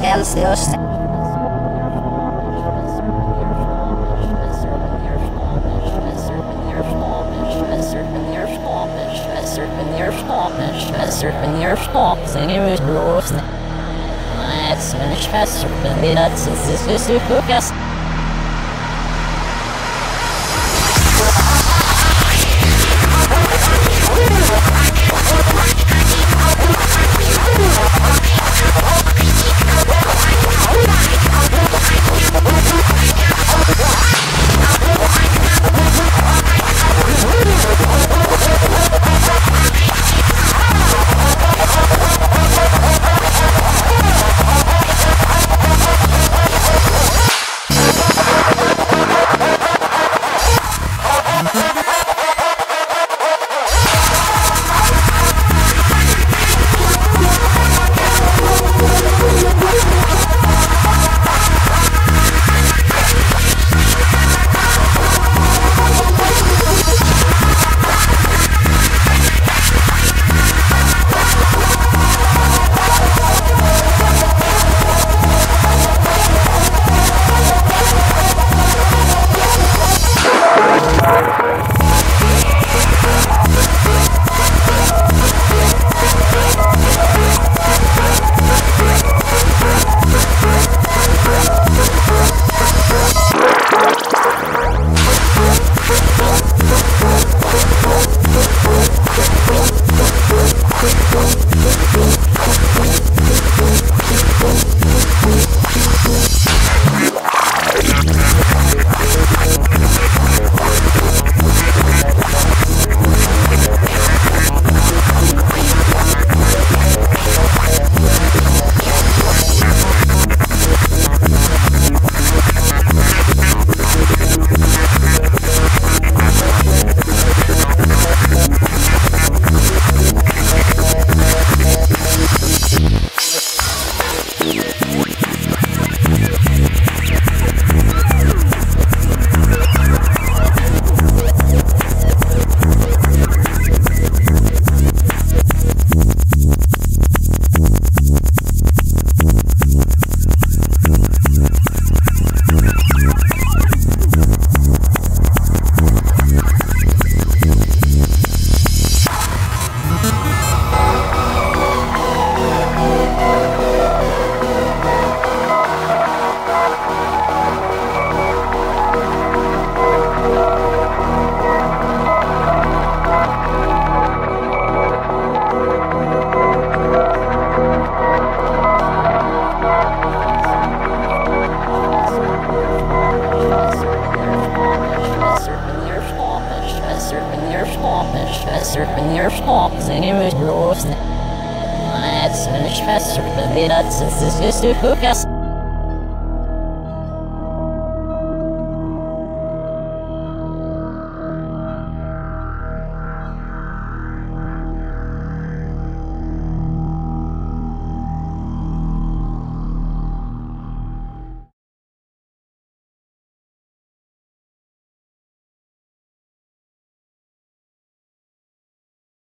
när fitna grott sig helst just Serpent Serpent, your fault, and it was yours. That's an express, but that's just to hook us.